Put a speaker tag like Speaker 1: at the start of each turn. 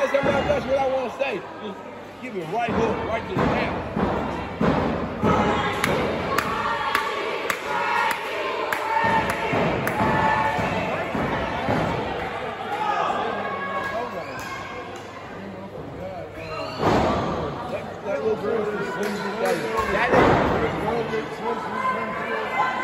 Speaker 1: you make me that's what I want to say. Just give it right hook, right to the mouth. That, that little girl just swings his daddy. Daddy. Forget